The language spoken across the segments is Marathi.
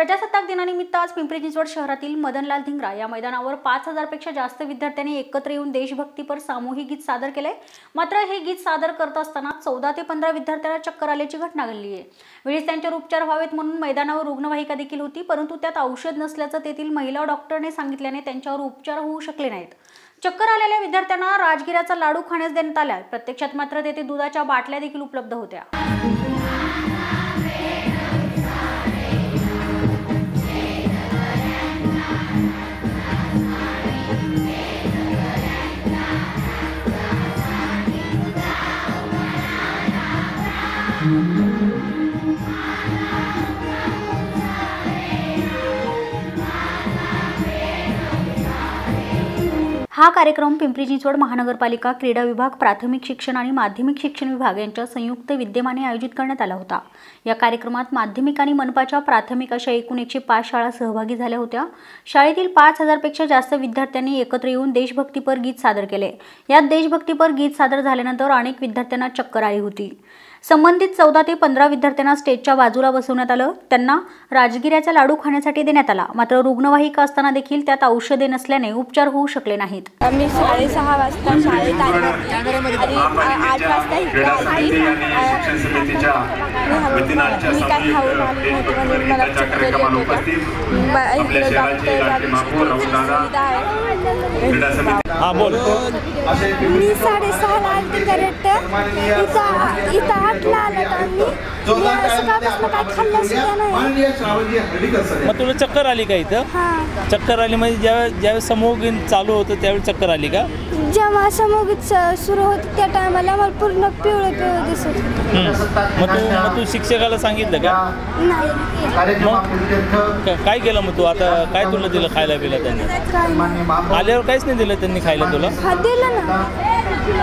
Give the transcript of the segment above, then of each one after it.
प्रजासत्ताक दिनानिमित्त आज पिंपरी चिंचवड शहरातील मदनलाल धिंगरा या मैदानावर पाच हजारपेक्षा जास्त विद्यार्थ्यांनी एकत्र येऊन देशभक्तीपर सामूहिक गीत सादर केले मात्र हे गीत सादर करत असताना चौदा ते पंधरा विद्यार्थ्यांना चक्कर आल्याची घटना घडली आहे. वेळीच त्यांच्यावर उपचार व्हावेत म्हणून मैदानावर रुग्णवाहिका देखील होती परंतु त्यात औषध नसल्याचं तेथील महिला डॉक्टरने सांगितल्याने त्यांच्यावर उपचार होऊ शकले नाहीत. चक्कर आलेल्या विद्यार्थ्यांना राजगिराचा लाडू खाण्यास देण्यात आला प्रत्यक्षात मात्र तेथे दुधाच्या बाटल्या देखील उपलब्ध होत्या. हा कार्यक्रम पिंपरी चिंचवड महानगरपालिका क्रीडा विभाग प्राथमिक शिक्षण आणि माध्यमिक शिक्षण विभाग यांच्या संयुक्त विद्यमाने आयोजित करण्यात आला होता. या कार्यक्रमात माध्यमिक आणि मनपाच्या प्राथमिक अशा एकूण एकशे पाच शाळा सहभागी झाल्या होत्या. शाळेतील पाच हजारपेक्षा जास्त विद्यार्थ्यांनी एकत्र येऊन देशभक्तीपर गीत सादर केले. यात देशभक्तीपर गीत सादर झाल्यानंतर अनेक विद्यार्थ्यांना चक्कर आली होती. संबंधित चौदा ते पंधरा विद्यार्थ्यांना स्टेजच्या बाजूला बसवण्यात आलं. त्यांना राजगिऱ्याचा लाडू खाण्यासाठी देण्यात आला. मात्र रुग्णवाहिका असताना देखील त्यात औषधे नसल्याने उपचार होऊ शकले नाहीत. आम्ही साडेसहा वाजता शाळेत आणि आठ वाजता इकडे आली मी काय खाऊन आली म्हणून मला चक्कर इकडे डॉक्टर सुविधा आहे. बोल. मी साडेसहाला आलती करेक्ट. इथं इथं आठला आलं तर आम्ही मी सकाळपासून काय खाल्लं सुद्धा नाही मग तुला चक्कर आली का इथं? हां. चक्कर आली म्हणजे ज्यावेळेस ज्यावेळेस समूह चालू होतं त्यावेळेस चक्कर आली का? जेव्हा समोगीत सुरू होती त्या टायमाला मला पूर्ण पिवळं पिवळं दिसत. मग तू मग तू शिक्षकाला सांगितलं का? नाही मग? का- काय केलं मग तू? आता काय तुला दिलं खायला पिला त्यांनी. आल्यावर काहीच नाही दिलं त्यांनी खायला तुला? दिलं ना.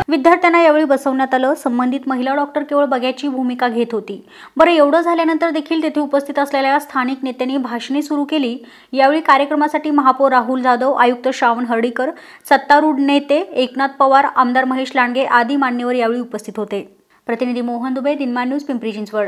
विद्यार्थ्यांना यावेळी बसवण्यात आलं. संबंधित महिला डॉक्टर केवळ बघ्याची भूमिका घेत होती. बरं एवढं झाल्यानंतर देखील तेथे उपस्थित असलेल्या स्थानिक नेत्यांनी भाषणे सुरू केली. यावेळी कार्यक्रमासाठी महापौर राहुल जाधव आयुक्त श्रावण हर्डीकर सत्तारूढ नेते एकनाथ पवार आमदार महेश लांडगे आदी मान्यवर यावेळी उपस्थित होते. प्रतिनिधी मोहन दुबे दिनमान न्यूज पिंपरी चिंचवड.